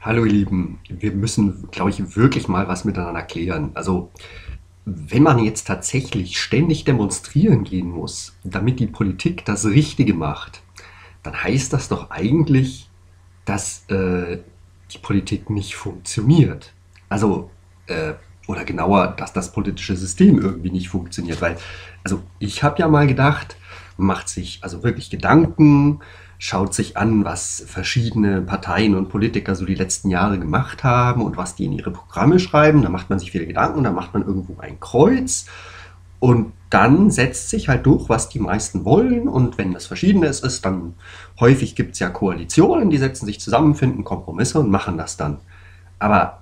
Hallo ihr Lieben, wir müssen, glaube ich, wirklich mal was miteinander klären. Also, wenn man jetzt tatsächlich ständig demonstrieren gehen muss, damit die Politik das Richtige macht, dann heißt das doch eigentlich, dass äh, die Politik nicht funktioniert. Also, äh, oder genauer, dass das politische System irgendwie nicht funktioniert. Weil, also ich habe ja mal gedacht, macht sich also wirklich Gedanken, schaut sich an, was verschiedene Parteien und Politiker so die letzten Jahre gemacht haben und was die in ihre Programme schreiben. Da macht man sich viele Gedanken, da macht man irgendwo ein Kreuz und dann setzt sich halt durch, was die meisten wollen. Und wenn das Verschiedenes ist, dann häufig gibt es ja Koalitionen, die setzen sich zusammen, finden Kompromisse und machen das dann. Aber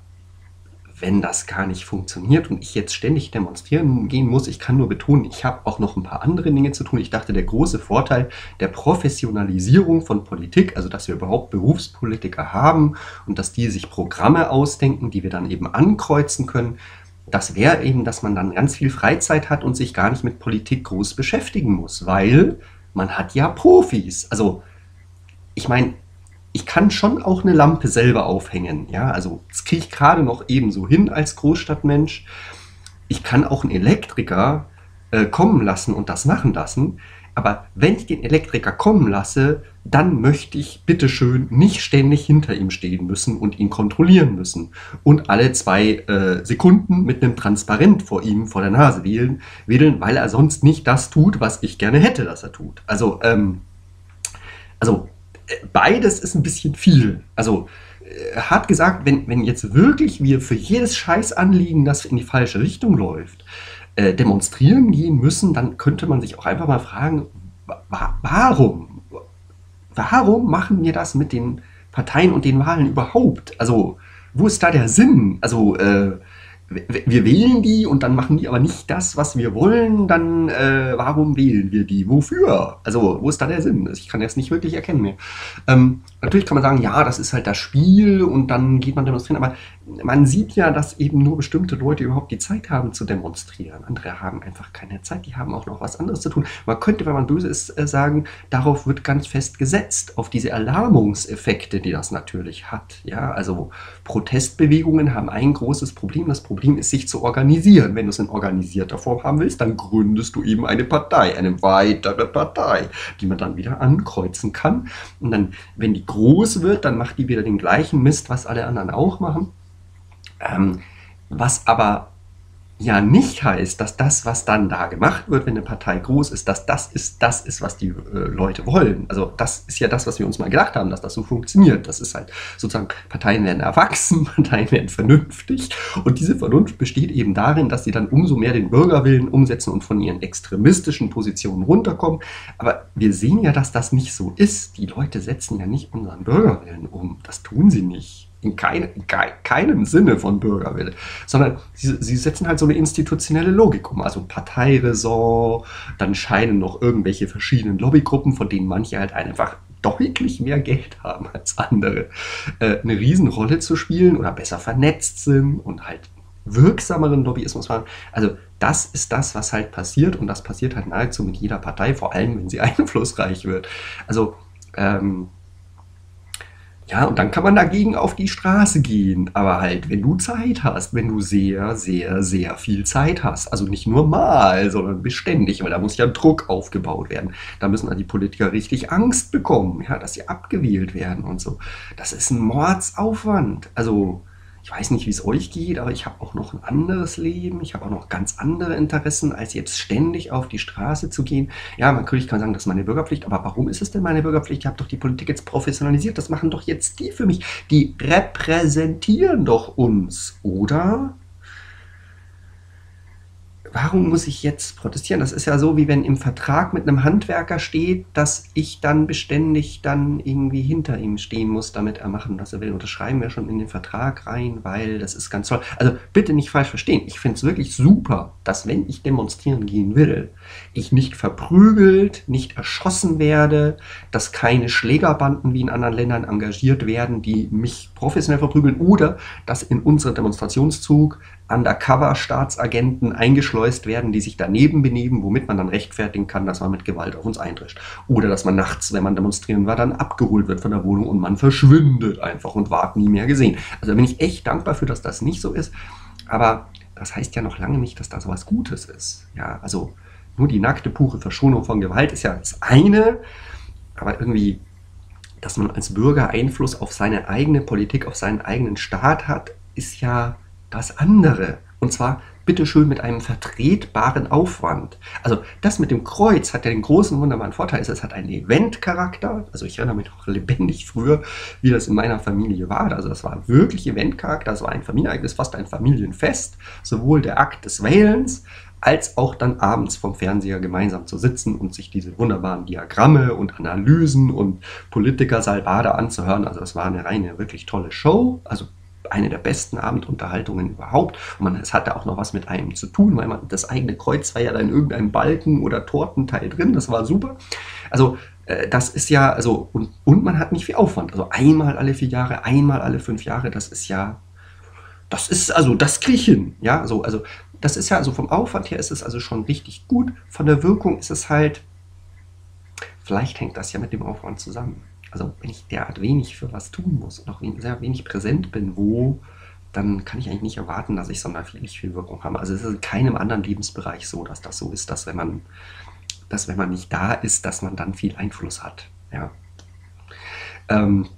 wenn das gar nicht funktioniert und ich jetzt ständig demonstrieren gehen muss, ich kann nur betonen, ich habe auch noch ein paar andere Dinge zu tun. Ich dachte, der große Vorteil der Professionalisierung von Politik, also dass wir überhaupt Berufspolitiker haben und dass die sich Programme ausdenken, die wir dann eben ankreuzen können, das wäre eben, dass man dann ganz viel Freizeit hat und sich gar nicht mit Politik groß beschäftigen muss, weil man hat ja Profis. Also ich meine, ich kann schon auch eine Lampe selber aufhängen. Ja, also das kriege ich gerade noch ebenso hin als Großstadtmensch. Ich kann auch einen Elektriker äh, kommen lassen und das machen lassen. Aber wenn ich den Elektriker kommen lasse, dann möchte ich bitteschön nicht ständig hinter ihm stehen müssen und ihn kontrollieren müssen und alle zwei äh, Sekunden mit einem Transparent vor ihm vor der Nase wählen, wählen, weil er sonst nicht das tut, was ich gerne hätte, dass er tut. Also, ähm, also beides ist ein bisschen viel. Also äh, hat gesagt, wenn, wenn jetzt wirklich wir für jedes Scheißanliegen, das in die falsche Richtung läuft, äh, demonstrieren gehen müssen, dann könnte man sich auch einfach mal fragen, wa warum? Warum machen wir das mit den Parteien und den Wahlen überhaupt? Also, wo ist da der Sinn? Also, äh, wir wählen die und dann machen die aber nicht das, was wir wollen, dann äh, warum wählen wir die? Wofür? Also, wo ist da der Sinn? Ich kann das nicht wirklich erkennen mehr. Ähm, natürlich kann man sagen, ja, das ist halt das Spiel und dann geht man demonstrieren, aber man sieht ja, dass eben nur bestimmte Leute überhaupt die Zeit haben zu demonstrieren. Andere haben einfach keine Zeit, die haben auch noch was anderes zu tun. Man könnte, wenn man böse ist, äh, sagen, darauf wird ganz fest gesetzt, auf diese Erlahmungseffekte, die das natürlich hat. Ja, also Protestbewegungen haben ein großes Problem. Das Problem ist, sich zu organisieren. Wenn du es in organisierter Form haben willst, dann gründest du eben eine Partei, eine weitere Partei, die man dann wieder ankreuzen kann. Und dann, wenn die groß wird, dann macht die wieder den gleichen Mist, was alle anderen auch machen. Ähm, was aber ja nicht heißt, dass das, was dann da gemacht wird, wenn eine Partei groß ist, dass das ist, das ist, was die äh, Leute wollen. Also das ist ja das, was wir uns mal gedacht haben, dass das so funktioniert. Das ist halt sozusagen, Parteien werden erwachsen, Parteien werden vernünftig und diese Vernunft besteht eben darin, dass sie dann umso mehr den Bürgerwillen umsetzen und von ihren extremistischen Positionen runterkommen. Aber wir sehen ja, dass das nicht so ist. Die Leute setzen ja nicht unseren Bürgerwillen um. Das tun sie nicht in, kein, in keinem Sinne von Bürgerwille, sondern sie, sie, setzen halt so eine institutionelle Logik um, also Parteiräson, dann scheinen noch irgendwelche verschiedenen Lobbygruppen, von denen manche halt einfach deutlich mehr Geld haben als andere, äh, eine Riesenrolle zu spielen oder besser vernetzt sind und halt wirksameren Lobbyismus machen. Also das ist das, was halt passiert und das passiert halt nahezu mit jeder Partei, vor allem wenn sie einflussreich wird. Also ähm, ja, und dann kann man dagegen auf die Straße gehen. Aber halt, wenn du Zeit hast, wenn du sehr, sehr, sehr viel Zeit hast. Also nicht nur mal, sondern beständig, weil da muss ja Druck aufgebaut werden. Da müssen dann die Politiker richtig Angst bekommen, ja, dass sie abgewählt werden und so. Das ist ein Mordsaufwand. Also, ich weiß nicht, wie es euch geht, aber ich habe auch noch ein anderes Leben. Ich habe auch noch ganz andere Interessen, als jetzt ständig auf die Straße zu gehen. Ja, natürlich kann man sagen, das ist meine Bürgerpflicht, aber warum ist es denn meine Bürgerpflicht? Ich habe doch die Politik jetzt professionalisiert. Das machen doch jetzt die für mich. Die repräsentieren doch uns, oder? Warum muss ich jetzt protestieren? Das ist ja so, wie wenn im Vertrag mit einem Handwerker steht, dass ich dann beständig dann irgendwie hinter ihm stehen muss, damit er machen, was er will. Und das schreiben wir schon in den Vertrag rein, weil das ist ganz toll. Also bitte nicht falsch verstehen. Ich finde es wirklich super, dass wenn ich demonstrieren gehen will, ich nicht verprügelt, nicht erschossen werde, dass keine Schlägerbanden wie in anderen Ländern engagiert werden, die mich professionell verprügeln oder dass in unserem Demonstrationszug Undercover-Staatsagenten eingeschleust werden, die sich daneben benehmen, womit man dann rechtfertigen kann, dass man mit Gewalt auf uns eindrischt. Oder dass man nachts, wenn man demonstrieren war, dann abgeholt wird von der Wohnung und man verschwindet einfach und ward nie mehr gesehen. Also da bin ich echt dankbar für, dass das nicht so ist. Aber das heißt ja noch lange nicht, dass da so was Gutes ist. Ja, also nur die nackte, pure Verschonung von Gewalt ist ja das eine, aber irgendwie, dass man als Bürger Einfluss auf seine eigene Politik, auf seinen eigenen Staat hat, ist ja das andere. Und zwar bitteschön mit einem vertretbaren Aufwand. Also das mit dem Kreuz hat ja den großen wunderbaren Vorteil, es hat einen Eventcharakter. Also ich erinnere mich noch lebendig früher, wie das in meiner Familie war. Also das war wirklich Eventcharakter, das war ein Familienereignis, fast ein Familienfest. Sowohl der Akt des Wählens als auch dann abends vom Fernseher gemeinsam zu sitzen und sich diese wunderbaren Diagramme und Analysen und Politiker Salbade anzuhören. Also das war eine reine, wirklich tolle Show. Also eine der besten Abendunterhaltungen überhaupt. Und man, es hatte auch noch was mit einem zu tun, weil man das eigene Kreuz war ja dann in irgendeinem Balken oder Tortenteil drin. Das war super. Also äh, das ist ja, also, und, und man hat nicht viel Aufwand. Also einmal alle vier Jahre, einmal alle fünf Jahre, das ist ja, das ist, also das kriege ich hin. Ja, also, also das ist ja, also vom Aufwand her ist es also schon richtig gut. Von der Wirkung ist es halt, vielleicht hängt das ja mit dem Aufwand zusammen also wenn ich derart wenig für was tun muss und auch sehr wenig präsent bin, wo, dann kann ich eigentlich nicht erwarten, dass ich sonderlich viel Wirkung habe. Also es ist in keinem anderen Lebensbereich so, dass das so ist, dass wenn man, dass wenn man nicht da ist, dass man dann viel Einfluss hat. Ja. Ähm,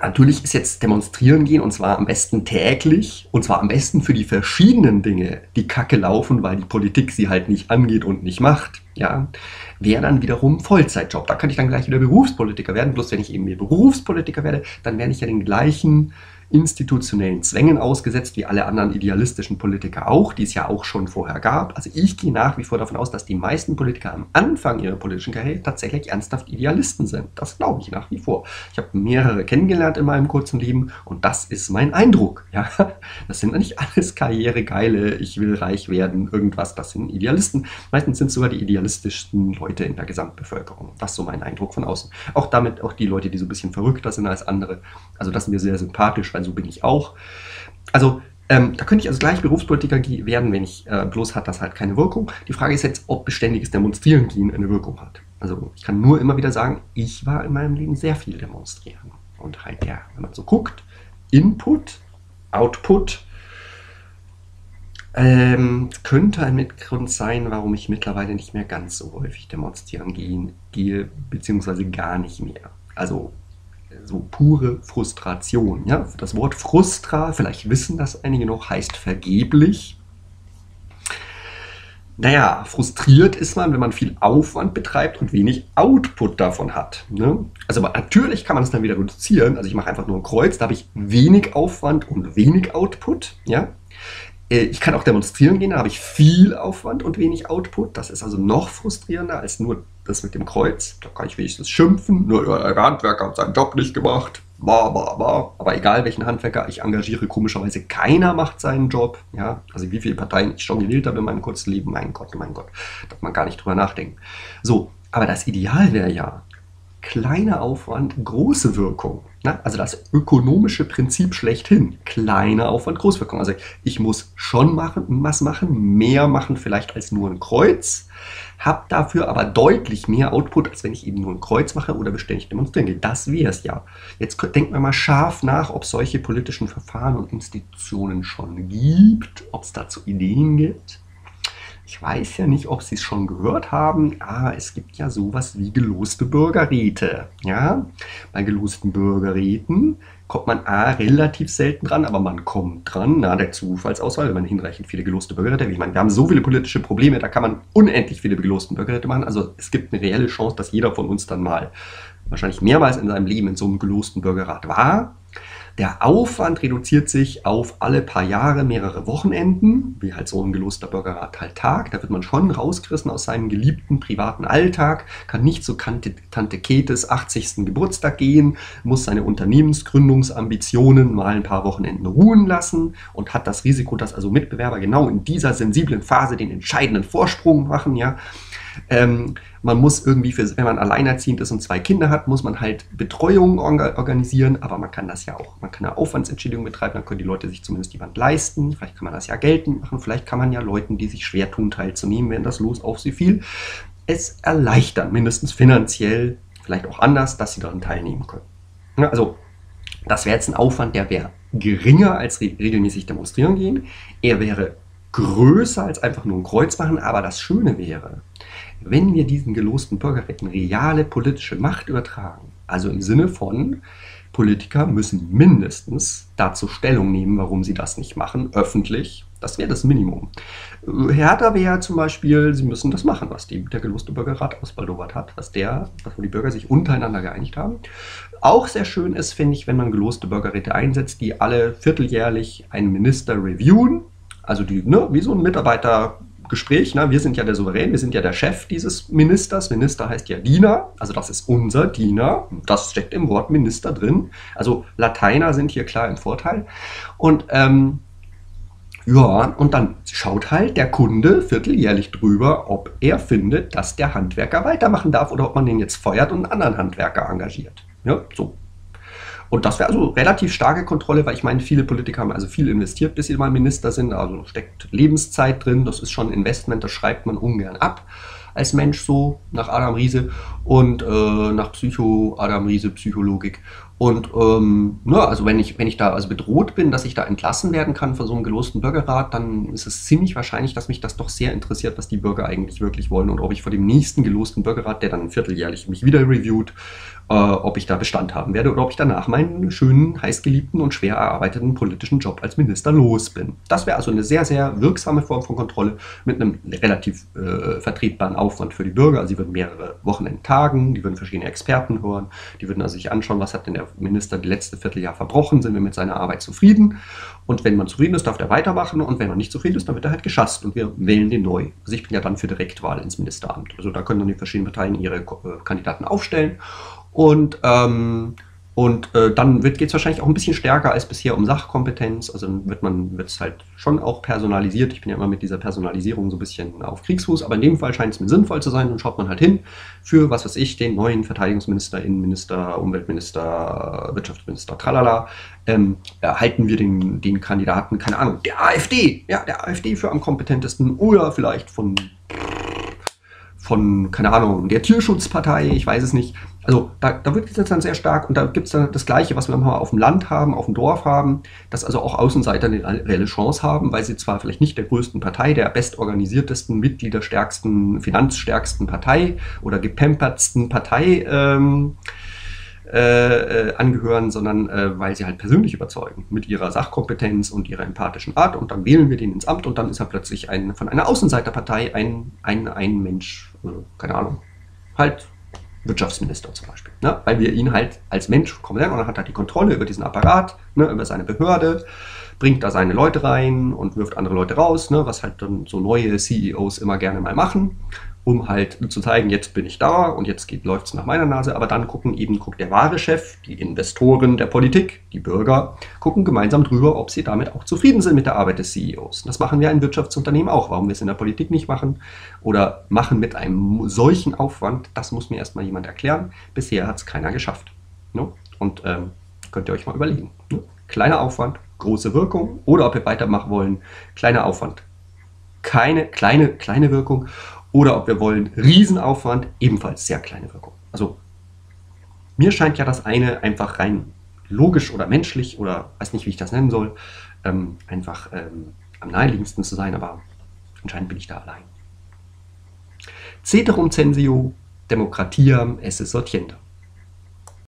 Natürlich ist jetzt demonstrieren gehen und zwar am besten täglich und zwar am besten für die verschiedenen Dinge, die kacke laufen, weil die Politik sie halt nicht angeht und nicht macht. Ja, wäre dann wiederum Vollzeitjob. Da kann ich dann gleich wieder Berufspolitiker werden. Bloß wenn ich eben mehr Berufspolitiker werde, dann werde ich ja den gleichen institutionellen Zwängen ausgesetzt, wie alle anderen idealistischen Politiker auch, die es ja auch schon vorher gab. Also ich gehe nach wie vor davon aus, dass die meisten Politiker am Anfang ihrer politischen Karriere tatsächlich ernsthaft Idealisten sind. Das glaube ich nach wie vor. Ich habe mehrere kennengelernt in meinem kurzen Leben und das ist mein Eindruck. Ja, das sind nicht alles Karrieregeile, ich will reich werden, irgendwas. Das sind Idealisten. Meistens sind sogar die idealistischsten Leute in der Gesamtbevölkerung. Das ist so mein Eindruck von außen. Auch damit auch die Leute, die so ein bisschen verrückter sind als andere. Also das ist mir sehr sympathisch weil so bin ich auch. Also ähm, da könnte ich also gleich Berufspolitiker werden, wenn ich äh, bloß hat das halt keine Wirkung. Die Frage ist jetzt, ob beständiges Demonstrieren gehen eine Wirkung hat. Also ich kann nur immer wieder sagen, ich war in meinem Leben sehr viel demonstrieren. Und halt ja, wenn man so guckt, Input, Output, ähm, könnte ein Mitgrund sein, warum ich mittlerweile nicht mehr ganz so häufig demonstrieren gehen, gehe, beziehungsweise gar nicht mehr. Also so pure Frustration. Ja? Das Wort Frustra, vielleicht wissen das einige noch, heißt vergeblich. Naja, frustriert ist man, wenn man viel Aufwand betreibt und wenig Output davon hat. Ne? Also natürlich kann man das dann wieder reduzieren. Also ich mache einfach nur ein Kreuz, da habe ich wenig Aufwand und wenig Output. Ja? Äh, ich kann auch demonstrieren gehen, da habe ich viel Aufwand und wenig Output. Das ist also noch frustrierender als nur das mit dem Kreuz. Da kann ich wenigstens schimpfen. Nur der Handwerker hat seinen Job nicht gemacht. Bah, bah, bah. Aber egal welchen Handwerker ich engagiere, komischerweise keiner macht seinen Job. Ja, also wie viele Parteien ich schon gewählt habe in meinem kurzen Leben, mein Gott, mein Gott, darf man gar nicht drüber nachdenken. So, aber das Ideal wäre ja, kleiner Aufwand, große Wirkung. Ne? Also das ökonomische Prinzip schlechthin. Kleiner Aufwand, große Wirkung. Also ich muss schon machen, was machen, mehr machen vielleicht als nur ein Kreuz, habe dafür aber deutlich mehr Output, als wenn ich eben nur ein Kreuz mache oder beständig demonstrieren gehe. Das wäre es ja. Jetzt denkt man mal scharf nach, ob es solche politischen Verfahren und Institutionen schon gibt, ob es dazu Ideen gibt. Ich weiß ja nicht, ob Sie es schon gehört haben, aber es gibt ja sowas wie geloste Bürgerräte. Ja? Bei gelosten Bürgerräten kommt man A, relativ selten dran, aber man kommt dran, na, der Zufallsauswahl, wenn man hinreichend viele geloste Bürgerräte, ich meine, wir haben so viele politische Probleme, da kann man unendlich viele gelosten Bürgerräte machen, also es gibt eine reelle Chance, dass jeder von uns dann mal wahrscheinlich mehrmals in seinem Leben in so einem gelosten Bürgerrat war der Aufwand reduziert sich auf alle paar Jahre mehrere Wochenenden, wie halt so ein geloster Bürgerrat halt Tag. Da wird man schon rausgerissen aus seinem geliebten privaten Alltag, kann nicht zu Tante, Tante Ketes 80. Geburtstag gehen, muss seine Unternehmensgründungsambitionen mal ein paar Wochenenden ruhen lassen und hat das Risiko, dass also Mitbewerber genau in dieser sensiblen Phase den entscheidenden Vorsprung machen, ja. Ähm, Man muss irgendwie, für, wenn man alleinerziehend ist und zwei Kinder hat, muss man halt Betreuung organisieren, aber man kann das ja auch, man kann eine Aufwandsentschädigung betreiben, dann können die Leute sich zumindest jemand leisten, vielleicht kann man das ja geltend machen, vielleicht kann man ja Leuten, die sich schwer tun, teilzunehmen, wenn das Los auf sie fiel, es erleichtern, mindestens finanziell, vielleicht auch anders, dass sie daran teilnehmen können. Also das wäre jetzt ein Aufwand, der wäre geringer als re regelmäßig demonstrieren gehen. Er wäre größer als einfach nur ein Kreuz machen, aber das Schöne wäre, wenn wir diesen gelosten Bürgerrechten reale politische Macht übertragen, also im Sinne von, Politiker müssen mindestens dazu Stellung nehmen, warum sie das nicht machen, öffentlich. Das wäre das Minimum. Härter wäre zum Beispiel, sie müssen das machen, was die, der geloste Bürgerrat ausbaldowert hat, was der, wo die Bürger sich untereinander geeinigt haben. Auch sehr schön ist, finde ich, wenn man geloste Bürgerräte einsetzt, die alle vierteljährlich einen Minister reviewen. Also die, ne, wie so ein Mitarbeiter Gespräch. Ne? Wir sind ja der Souverän, wir sind ja der Chef dieses Ministers. Minister heißt ja Diener, also das ist unser Diener. Das steckt im Wort Minister drin. Also Lateiner sind hier klar im Vorteil. Und ähm, ja, und dann schaut halt der Kunde vierteljährlich drüber, ob er findet, dass der Handwerker weitermachen darf oder ob man den jetzt feuert und einen anderen Handwerker engagiert. Ja, so. Und das wäre also relativ starke Kontrolle, weil ich meine, viele Politiker haben also viel investiert, bis sie mal Minister sind. Also steckt Lebenszeit drin. Das ist schon ein Investment, das schreibt man ungern ab als Mensch so nach Adam Riese und äh, nach Psycho Adam Riese Psychologik. Und ähm, ja, also wenn ich, wenn ich da also bedroht bin, dass ich da entlassen werden kann von so einem gelosten Bürgerrat, dann ist es ziemlich wahrscheinlich, dass mich das doch sehr interessiert, was die Bürger eigentlich wirklich wollen und ob ich vor dem nächsten gelosten Bürgerrat, der dann vierteljährlich mich wieder reviewt, äh, ob ich da Bestand haben werde oder ob ich danach meinen schönen, heißgeliebten und schwer erarbeiteten politischen Job als Minister los bin. Das wäre also eine sehr, sehr wirksame Form von Kontrolle mit einem relativ äh, vertretbaren Aufwand für die Bürger. Also sie würden mehrere Wochenenden tagen, die würden verschiedene Experten hören, die würden also sich anschauen, was hat denn der Minister die letzte Vierteljahr verbrochen, sind wir mit seiner Arbeit zufrieden. Und wenn man zufrieden ist, darf der weitermachen und wenn man nicht zufrieden ist, dann wird er halt geschasst und wir wählen den neu. Also ich bin ja dann für Direktwahl ins Ministeramt. Also da können dann die verschiedenen Parteien ihre äh, Kandidaten aufstellen und, ähm, und äh, dann geht es wahrscheinlich auch ein bisschen stärker als bisher um Sachkompetenz. Also wird man wird es halt schon auch personalisiert. Ich bin ja immer mit dieser Personalisierung so ein bisschen auf Kriegsfuß, aber in dem Fall scheint es mir sinnvoll zu sein. Dann schaut man halt hin für, was weiß ich, den neuen Verteidigungsminister, Innenminister, Umweltminister, Wirtschaftsminister, tralala. Ähm, halten wir den, den Kandidaten, keine Ahnung, der AfD, ja, der AfD für am kompetentesten oder vielleicht von von, keine Ahnung, der Tierschutzpartei, ich weiß es nicht. Also da, da wird es dann sehr stark und da gibt es dann das Gleiche, was wir mal auf dem Land haben, auf dem Dorf haben, dass also auch Außenseiter eine reelle Chance haben, weil sie zwar vielleicht nicht der größten Partei, der bestorganisiertesten, mitgliederstärksten, finanzstärksten Partei oder gepempertsten Partei ähm, äh, äh, angehören, sondern äh, weil sie halt persönlich überzeugen mit ihrer Sachkompetenz und ihrer empathischen Art. Und dann wählen wir den ins Amt und dann ist er plötzlich ein, von einer Außenseiterpartei ein, ein, ein Mensch, also, keine Ahnung, halt Wirtschaftsminister zum Beispiel. Ne? Weil wir ihn halt als Mensch kommen lernen und dann hat er die Kontrolle über diesen Apparat, ne, über seine Behörde, bringt da seine Leute rein und wirft andere Leute raus, ne, was halt dann so neue CEOs immer gerne mal machen um halt zu zeigen, jetzt bin ich da und jetzt läuft es nach meiner Nase. Aber dann gucken eben, guckt der wahre Chef, die Investoren der Politik, die Bürger, gucken gemeinsam drüber, ob sie damit auch zufrieden sind mit der Arbeit des CEOs. Das machen wir in Wirtschaftsunternehmen auch. Warum wir es in der Politik nicht machen oder machen mit einem solchen Aufwand, das muss mir erstmal jemand erklären. Bisher hat es keiner geschafft. Ne? Und ähm, könnt ihr euch mal überlegen. Ne? Kleiner Aufwand, große Wirkung oder ob wir weitermachen wollen, kleiner Aufwand, keine kleine, kleine Wirkung oder ob wir wollen Riesenaufwand, ebenfalls sehr kleine Wirkung. Also mir scheint ja das eine einfach rein logisch oder menschlich oder weiß nicht, wie ich das nennen soll, ähm, einfach ähm, am naheliegendsten zu sein, aber anscheinend bin ich da allein. Ceterum censeo democratiam esse sortienda.